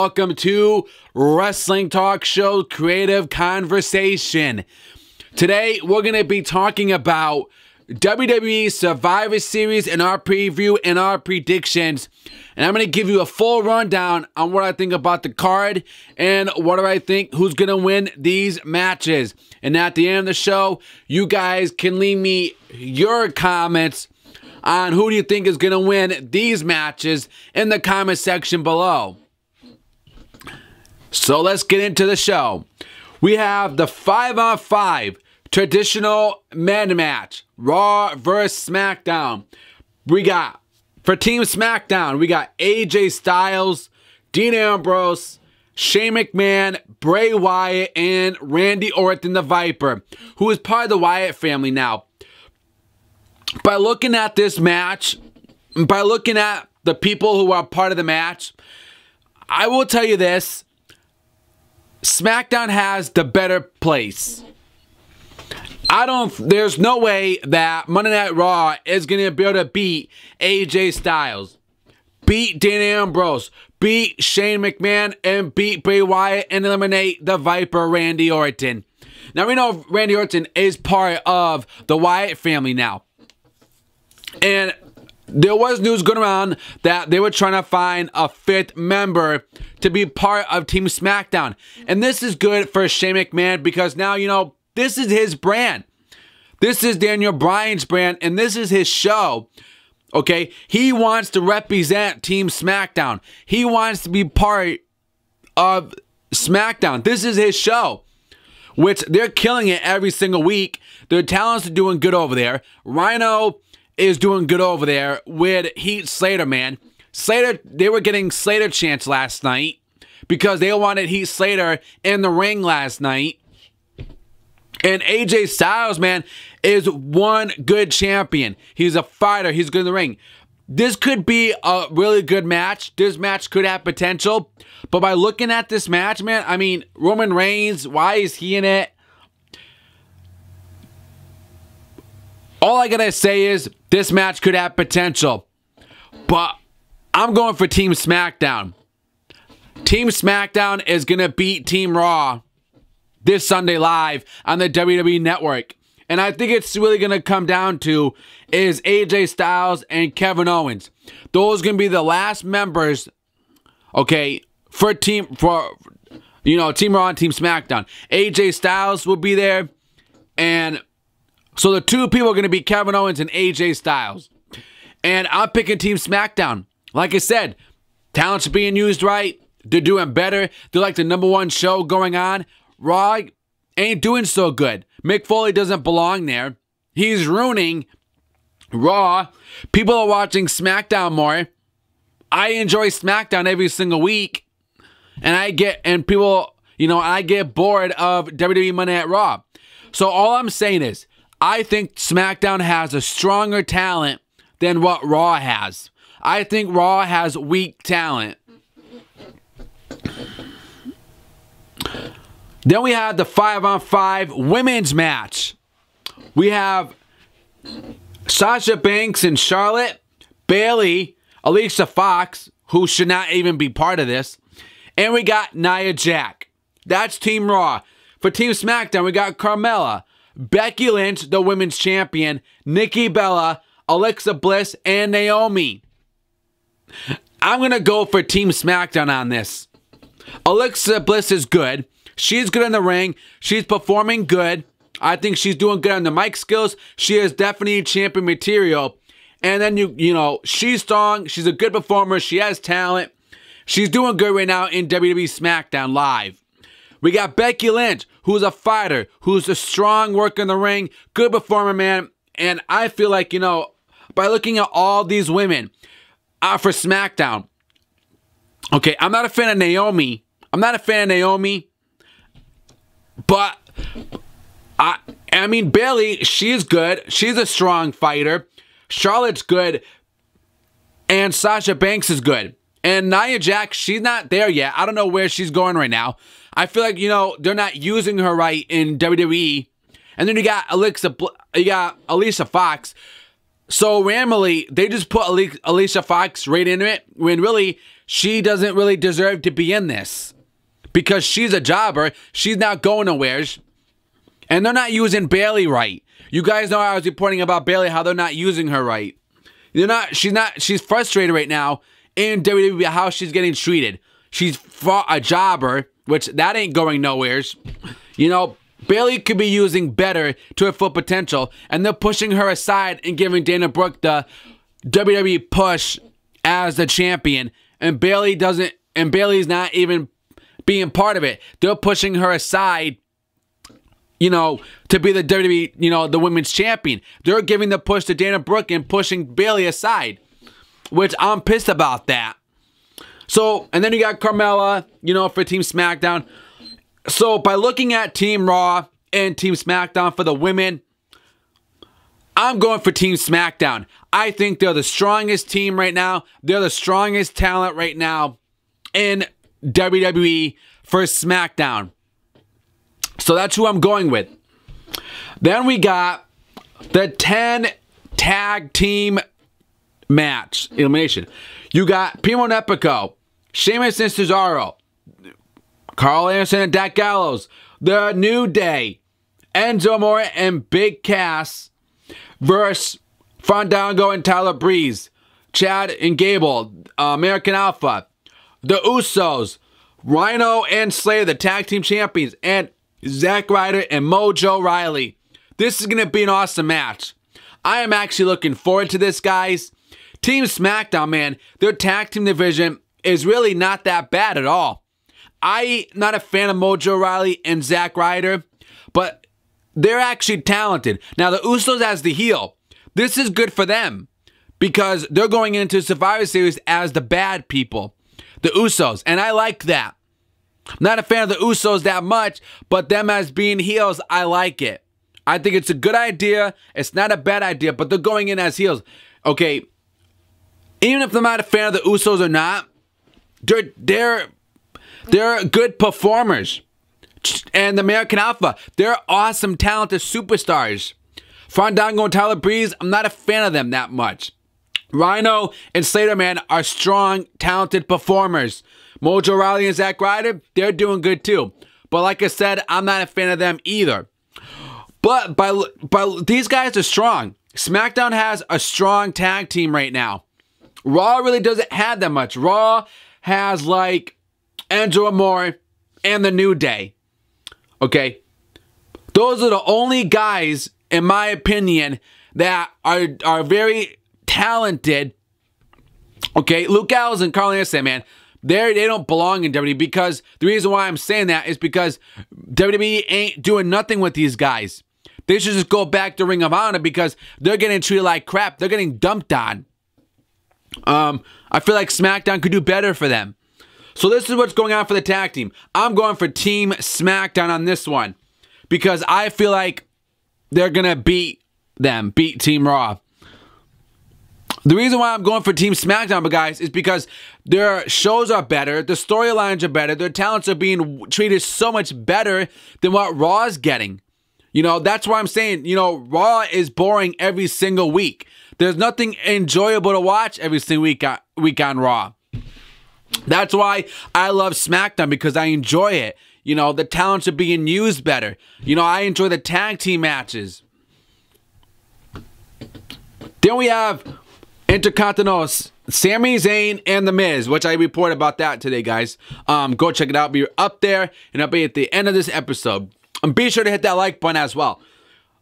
Welcome to Wrestling Talk Show Creative Conversation. Today, we're going to be talking about WWE Survivor Series in our preview and our predictions. And I'm going to give you a full rundown on what I think about the card and what do I think who's going to win these matches. And at the end of the show, you guys can leave me your comments on who do you think is going to win these matches in the comment section below. So let's get into the show. We have the 5 on 5 traditional men match Raw versus SmackDown. We got, for Team SmackDown, we got AJ Styles, Dean Ambrose, Shane McMahon, Bray Wyatt, and Randy Orton the Viper, who is part of the Wyatt family now by looking at this match, by looking at the people who are part of the match, I will tell you this SmackDown has the better place. I don't, there's no way that Monday Night Raw is going to be able to beat AJ Styles, beat Dean Ambrose, beat Shane McMahon, and beat Bray Wyatt and eliminate the Viper Randy Orton. Now we know Randy Orton is part of the Wyatt family now. And there was news going around that they were trying to find a fifth member to be part of Team SmackDown. And this is good for Shane McMahon because now, you know, this is his brand. This is Daniel Bryan's brand, and this is his show. Okay? He wants to represent Team SmackDown. He wants to be part of SmackDown. This is his show which they're killing it every single week. Their talents are doing good over there. Rhino is doing good over there with Heath Slater, man. Slater, they were getting Slater chance last night because they wanted Heath Slater in the ring last night. And AJ Styles, man, is one good champion. He's a fighter. He's good in the ring. This could be a really good match. This match could have potential. But by looking at this match, man, I mean, Roman Reigns, why is he in it? All I gotta say is this match could have potential. But I'm going for Team SmackDown. Team SmackDown is gonna beat Team Raw this Sunday live on the WWE Network. And I think it's really gonna come down to is AJ Styles and Kevin Owens. Those gonna be the last members, okay, for team for you know, Team Raw and Team SmackDown. AJ Styles will be there, and so the two people are going to be Kevin Owens and AJ Styles. And I'm picking Team SmackDown. Like I said, talents are being used right. They're doing better. They're like the number one show going on. Raw ain't doing so good. Mick Foley doesn't belong there. He's ruining Raw. People are watching SmackDown more. I enjoy SmackDown every single week. And I get, and people, you know, I get bored of WWE Monday at Raw. So all I'm saying is, I think SmackDown has a stronger talent than what Raw has. I think Raw has weak talent. Then we have the 5 on 5 women's match. We have Sasha Banks and Charlotte, Bayley, Alicia Fox, who should not even be part of this, and we got Nia Jax. That's Team Raw. For Team SmackDown, we got Carmella, Becky Lynch, the women's champion, Nikki Bella, Alexa Bliss, and Naomi. I'm going to go for Team SmackDown on this. Alexa Bliss is good. She's good in the ring. She's performing good. I think she's doing good on the mic skills. She is definitely champion material. And then you, you know, she's strong. She's a good performer. She has talent. She's doing good right now in WWE SmackDown Live. We got Becky Lynch, who's a fighter, who's a strong worker in the ring, good performer, man. And I feel like, you know, by looking at all these women uh, for SmackDown, okay, I'm not a fan of Naomi. I'm not a fan of Naomi, but I, I mean, Bayley, she's good. She's a strong fighter. Charlotte's good. And Sasha Banks is good. And Nia Jax, she's not there yet. I don't know where she's going right now. I feel like, you know, they're not using her right in WWE. And then you got Alexa, you got Alicia Fox. so randomly, they just put Alicia Fox right into it when really she doesn't really deserve to be in this because she's a jobber. She's not going nowhere. And they're not using Bayley right. You guys know I was reporting about Bayley how they're not using her right. They're not. She's not. She's frustrated right now in WWE how she's getting treated. She's fought a jobber, which that ain't going nowheres. You know, Bayley could be using better to her full potential, and they're pushing her aside and giving Dana Brooke the WWE push as the champion, and Bayley doesn't. And Bayley's not even being part of it. They're pushing her aside you know, to be the WWE, you know, the women's champion. They're giving the push to Dana Brooke and pushing Bayley aside, which I'm pissed about that. So, and then you got Carmella, you know, for Team SmackDown. So, by looking at Team Raw and Team SmackDown for the women, I'm going for Team SmackDown. I think they're the strongest team right now. They're the strongest talent right now in WWE for SmackDown. So that's who I'm going with. Then we got the 10 tag team match elimination. You got Primo Nepico, Sheamus and Cesaro, Karl Anderson and Dak Gallows, The New Day, Enzo Amore and Big Cass versus Fandango and Tyler Breeze, Chad and Gable, American Alpha, The Usos, Rhino and Slater, the tag team champions, and Zack Ryder and Mojo Rawley. This is going to be an awesome match. I am actually looking forward to this, guys. Team SmackDown, man, their tag team division is really not that bad at all. I not a fan of Mojo Rawley and Zack Ryder, but they're actually talented. Now the Usos as the heel, this is good for them because they're going into Survivor Series as the bad people, the Usos, and I like that. I'm Not a fan of the Usos that much, but them as being heels, I like it. I think it's a good idea. It's not a bad idea, but they're going in as heels. Okay, even if I'm not a fan of the Usos or not, they're they're they're good performers. And American Alpha, they're awesome, talented superstars. Fandango and Tyler Breeze, I'm not a fan of them that much. Rhino and Slater Man are strong, talented performers. Mojo Rawley and Zack Ryder, they're doing good too. But like I said, I'm not a fan of them either. But by, by these guys are strong. SmackDown has a strong tag team right now. Raw really doesn't have that much. Raw has like Enzo Amore and the New Day. Okay. Those are the only guys, in my opinion, that are are very talented. Okay, Luke Gallows and Karl Anderson, man, they they don't belong in WWE because the reason why I'm saying that is because WWE ain't doing nothing with these guys. They should just go back to Ring of Honor because they're getting treated like crap. They're getting dumped on. Um, I feel like SmackDown could do better for them. So this is what's going on for the tag team. I'm going for Team SmackDown on this one because I feel like they're gonna beat them, beat Team Raw. The reason why I'm going for Team SmackDown, but guys, is because their shows are better, the storylines are better, their talents are being treated so much better than what Raw is getting. You know, that's why I'm saying, you know, Raw is boring every single week. There's nothing enjoyable to watch every single week on, week on Raw. That's why I love SmackDown because I enjoy it. You know, the talents are being used better. You know, I enjoy the tag team matches. Then we have Intercontinental Sami Zayn and The Miz, which I report about that today, guys. Um, go check it out. Be up there, and I'll be at the end of this episode. And be sure to hit that like button as well.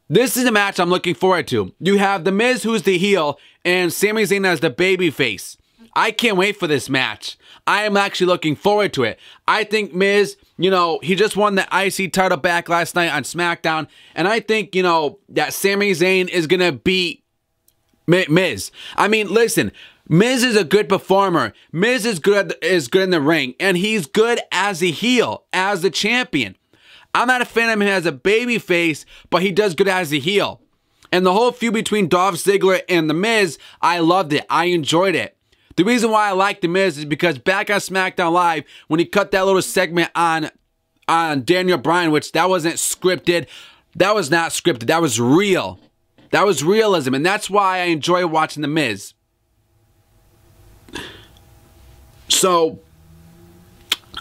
This is a match I'm looking forward to. You have The Miz, who's the heel, and Sami Zayn as the baby face. I can't wait for this match. I am actually looking forward to it. I think Miz, you know, he just won the IC title back last night on SmackDown, and I think, you know, that Sami Zayn is going to beat Miz. I mean, listen, Miz is a good performer. Miz is good is good in the ring, and he's good as a heel, as the champion. I'm not a fan of him as a baby face, but he does good as a heel. And the whole feud between Dolph Ziggler and The Miz, I loved it. I enjoyed it. The reason why I like The Miz is because back on SmackDown Live, when he cut that little segment on on Daniel Bryan, which that wasn't scripted, that was not scripted, that was real. That was realism, and that's why I enjoy watching The Miz. So,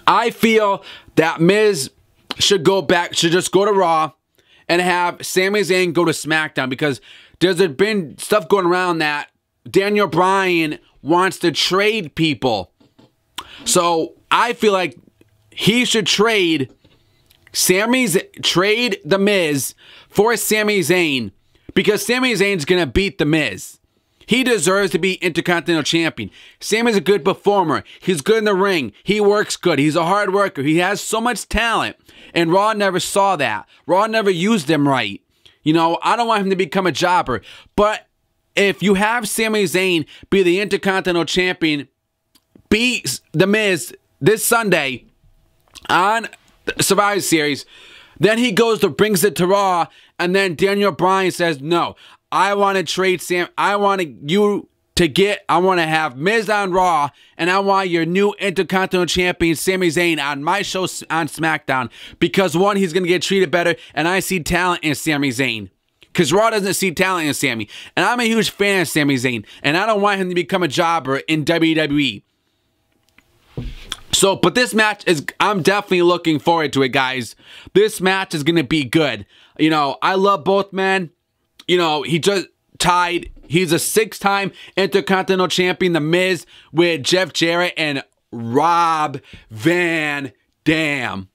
I feel that Miz should go back, should just go to Raw and have Sami Zayn go to SmackDown because there's been stuff going around that Daniel Bryan wants to trade people. So I feel like he should trade Sammy's trade the Miz for Sami Zayn because Sami Zayn's gonna beat the Miz. He deserves to be Intercontinental Champion. Sami's a good performer. He's good in the ring. He works good. He's a hard worker. He has so much talent. And Raw never saw that. Raw never used him right. You know, I don't want him to become a jobber. But if you have Sami Zayn be the Intercontinental Champion, beat The Miz this Sunday on Survivor Series, then he goes to brings it to Raw, and then Daniel Bryan says, "No, I want to trade Sam. I want you to get. I want to have Miz on Raw, and I want your new Intercontinental Champion Sami Zayn on my show on SmackDown because one, he's gonna get treated better, and I see talent in Sami Zayn." Because Raw doesn't see talent in Sami. And I'm a huge fan of Sami Zayn. And I don't want him to become a jobber in WWE. So, but this match is, I'm definitely looking forward to it, guys. This match is going to be good. You know, I love both men. You know, he just tied, he's a six time Intercontinental Champion, The Miz, with Jeff Jarrett and Rob Van Dam.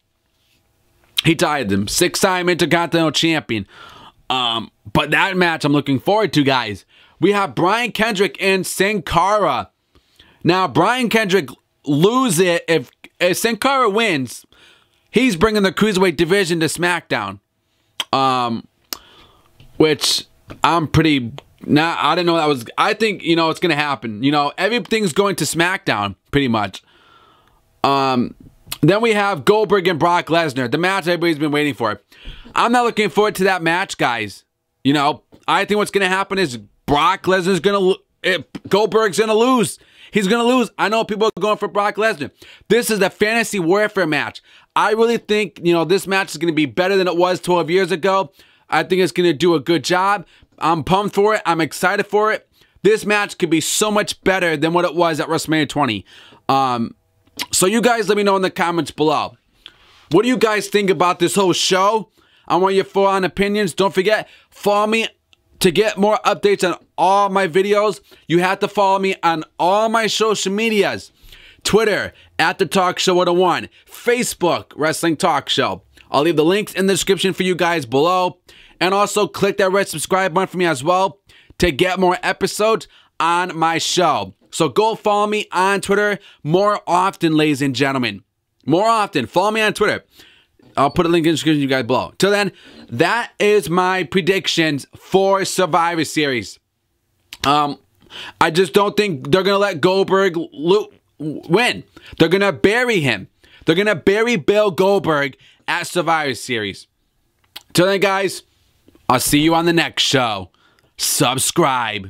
He tied them, six time Intercontinental Champion. Um, but that match I'm looking forward to, guys. We have Brian Kendrick and Sin Cara. Now, Brian Kendrick lose it if, if Sin Cara wins. He's bringing the cruiserweight division to SmackDown. Um, which I'm pretty. Nah, I didn't know that was. I think you know it's gonna happen. You know, everything's going to SmackDown pretty much. Um, then we have Goldberg and Brock Lesnar, the match everybody's been waiting for. I'm not looking forward to that match, guys. You know, I think what's gonna happen is Brock Lesnar's gonna. It, eh, Goldberg's gonna lose. He's to lose. I know people are going for Brock Lesnar. This is a fantasy warfare match. I really think, you know, this match is to be better than it was 12 years ago. I think it's going to do a good job. I'm pumped for it. I'm excited for it. This match could be so much better than what it was at WrestleMania 20. Um, so you guys let me know in the comments below. What do you guys think about this whole show? I want your full on opinions. Don't forget, follow me to get more updates on all my videos, you have to follow me on all my social medias. Twitter, at the Talk Show 101. Facebook, Wrestling Talk Show. I'll leave the links in the description for you guys below. And also click that red subscribe button for me as well to get more episodes on my show. So go follow me on Twitter more often, ladies and gentlemen. More often. Follow me on Twitter. I'll put a link in the description you guys below. Till then, that is my predictions for Survivor Series. Um, I just don't think they're gonna let Goldberg win. They're gonna bury him. They're gonna bury Bill Goldberg at Survivor Series. Till then, guys, I'll see you on the next show. Subscribe.